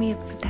me up that.